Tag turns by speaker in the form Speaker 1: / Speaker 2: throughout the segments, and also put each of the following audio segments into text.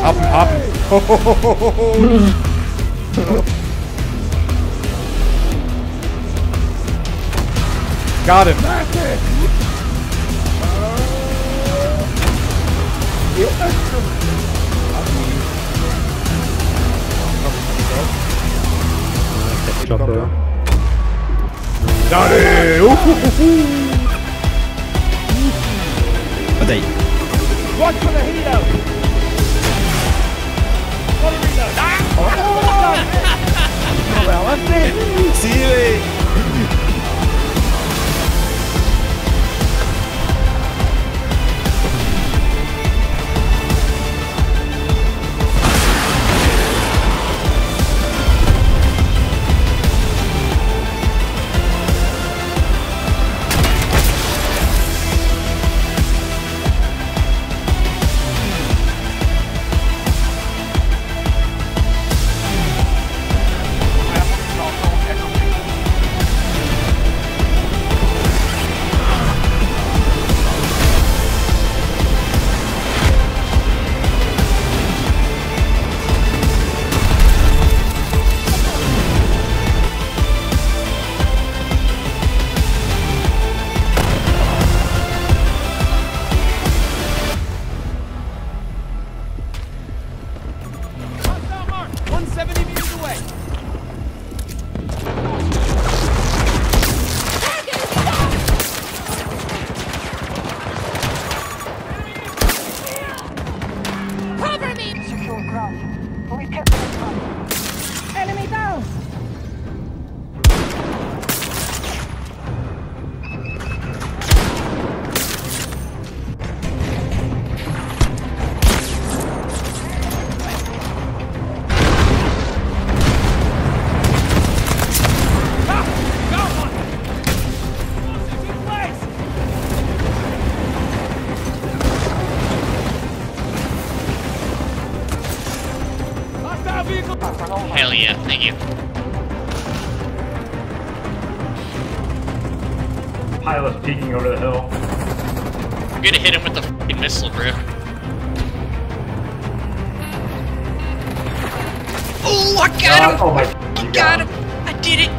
Speaker 1: Hop him, hop him. Got him.
Speaker 2: Chopper.
Speaker 1: Got it. Ooh.
Speaker 2: Dai.
Speaker 3: The helo! It!
Speaker 2: you eh.
Speaker 4: Yeah, thank you.
Speaker 5: Pilot's peeking over the hill.
Speaker 4: I'm gonna hit him with the missile, bro. Oh, I got
Speaker 5: Uh,
Speaker 4: him!
Speaker 5: oh my,
Speaker 4: I
Speaker 5: you
Speaker 4: got him! I did it!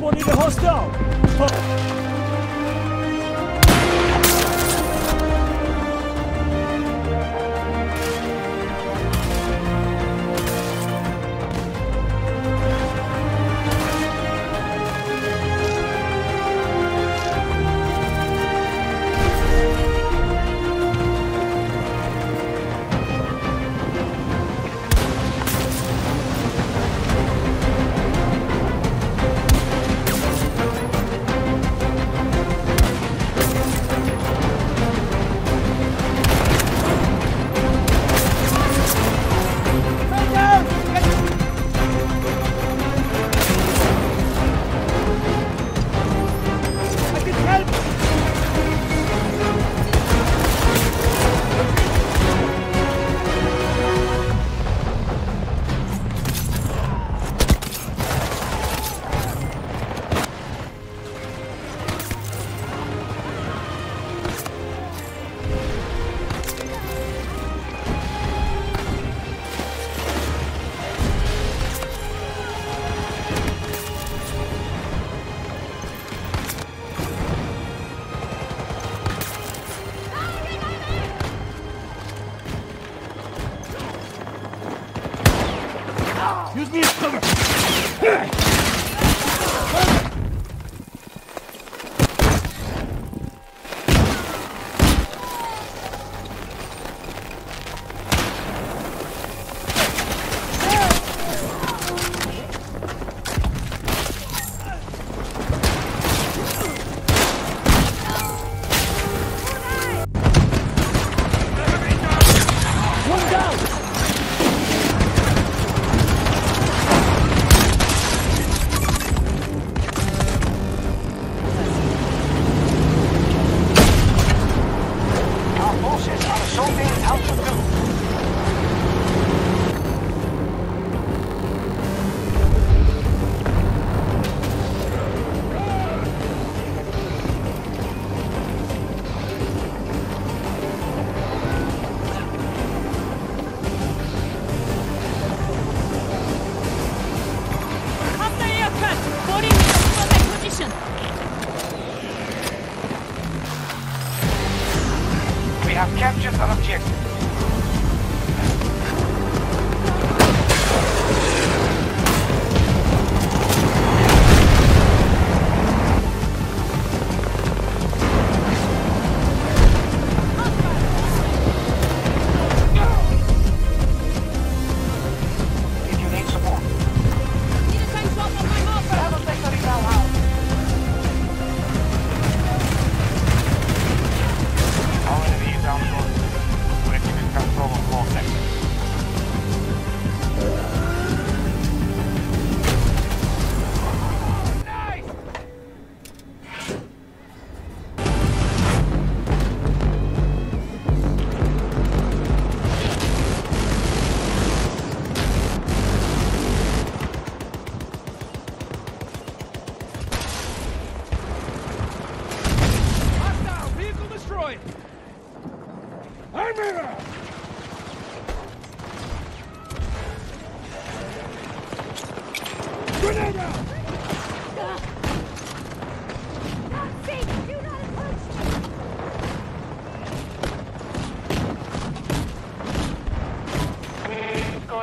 Speaker 3: Spotted a hostile!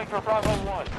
Speaker 6: For Bravo 1.